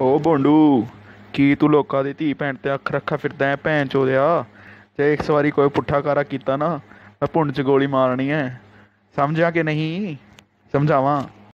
ਓ ਬੋਂਡੂ, ਕੀ ਤੂੰ ਲੋਕਾਂ ਦੀ ਧੀ ਭੈਣ ਤੇ ਅੱਖ ਰੱਖਾ ਫਿਰਦਾ ਹੈ ਭੈਣ ਚੋਦਿਆ? ਜੇ ਇੱਕ ਵਾਰੀ ਕੋਈ ਪੁੱਠਾ ਕਾਰਾ ਕੀਤਾ ਨਾ, ਮੈਂ ਭੁੰਡ 'ਚ ਗੋਲੀ ਮਾਰਨੀ ਹੈ। ਸਮਝਿਆ ਕਿ ਨਹੀਂ? ਸਮਝਾਵਾਂ।